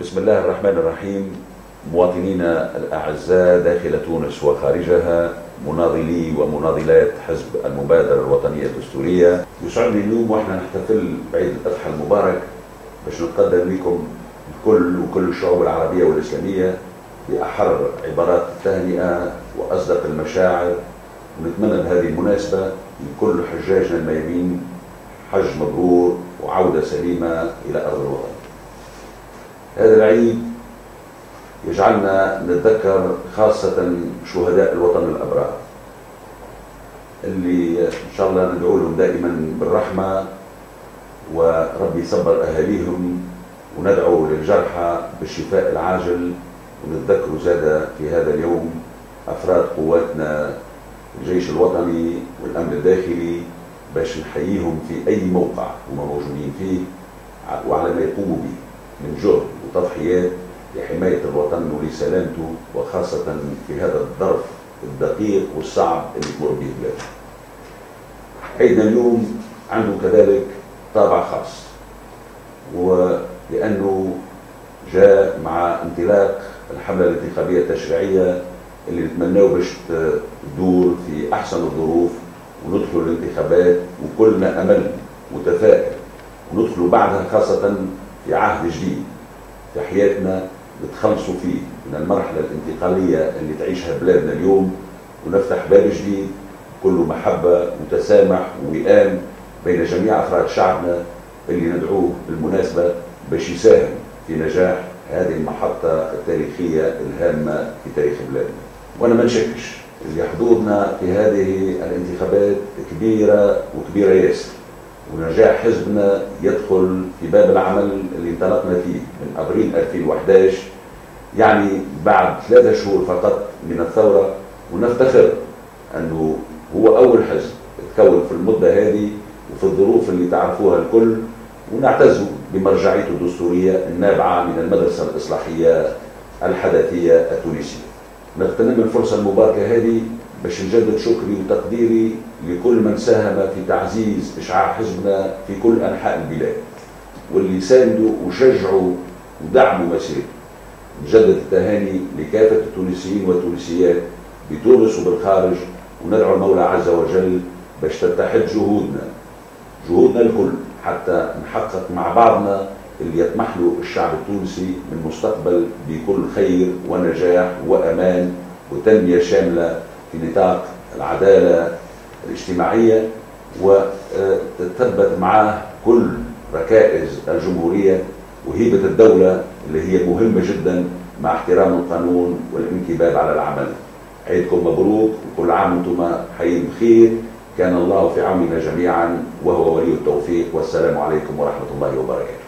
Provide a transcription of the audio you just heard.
بسم الله الرحمن الرحيم. مواطنينا الأعزاء داخل تونس وخارجها مناضلي ومناضلات حزب المبادرة الوطنية الدستورية. يسعدني اليوم وإحنا نحتفل بعيد الأضحى المبارك باش نتقدم لكم الكل وكل الشعوب العربية والإسلامية بأحر عبارات التهنئة وأصدق المشاعر. ونتمنى بهذه المناسبة لكل حجاجنا الميامين حج مبرور وعودة سليمة إلى أرض الوطن. هذا العيد يجعلنا نتذكر خاصة شهداء الوطن الأبرار اللي إن شاء الله ندعو لهم دائما بالرحمة وربي يصبر أهاليهم وندعو للجرحى بالشفاء العاجل ونتذكروا زاد في هذا اليوم أفراد قواتنا الجيش الوطني والأمن الداخلي باش نحييهم في أي موقع هم موجودين فيه وعلى ما يقوموا به. من جهد وتضحيات لحماية الوطن ولسلامته وخاصة في هذا الظرف الدقيق والصعب اللي تمر به بلادنا. عيدنا اليوم عنده كذلك طابع خاص ولأنه جاء مع انطلاق الحملة الانتخابية التشريعية اللي نتمناه باش تدور في أحسن الظروف وندخلوا الانتخابات وكلنا أمل متفائل وندخلوا بعدها خاصة في عهد جديد. في حياتنا نتخلصوا فيه من المرحلة الانتقالية اللي تعيشها بلادنا اليوم ونفتح باب جديد كله محبة وتسامح ووئام بين جميع أفراد شعبنا اللي ندعوه بالمناسبة باش يساهم في نجاح هذه المحطة التاريخية الهامة في تاريخ بلادنا. وأنا ما نشكش اللي حضورنا في هذه الانتخابات كبيرة وكبيرة ياسر. ونجاح حزبنا يدخل في باب العمل اللي انطلقنا فيه من أبريل 2011 يعني بعد ثلاثة شهور فقط من الثورة. ونفتخر أنه هو أول حزب تكون في المدة هذه وفي الظروف اللي تعرفوها الكل. ونعتز بمرجعيته الدستورية النابعة من المدرسة الإصلاحية الحدثية التونسية. نغتنم الفرصة المباركة هذه باش نجدد شكري وتقديري لكل من ساهم في تعزيز إشعاع حزبنا في كل أنحاء البلاد. واللي ساندوا وشجعوا ودعموا مسيرته نجدد التهاني لكافة التونسيين والتونسيات بتونس وبالخارج وندعو المولى عز وجل باش تتحد جهودنا. جهودنا الكل حتى نحقق مع بعضنا اللي يطمح له الشعب التونسي من مستقبل بكل خير ونجاح وأمان وتنمية شاملة في نطاق العدالة الاجتماعية وتثبت معاه كل ركائز الجمهورية وهيبة الدولة اللي هي مهمة جدا مع احترام القانون والانكباب على العمل. عيدكم مبروك وكل عام وأنتم حيين بخير. كان الله في عوننا جميعا وهو ولي التوفيق. والسلام عليكم ورحمة الله وبركاته.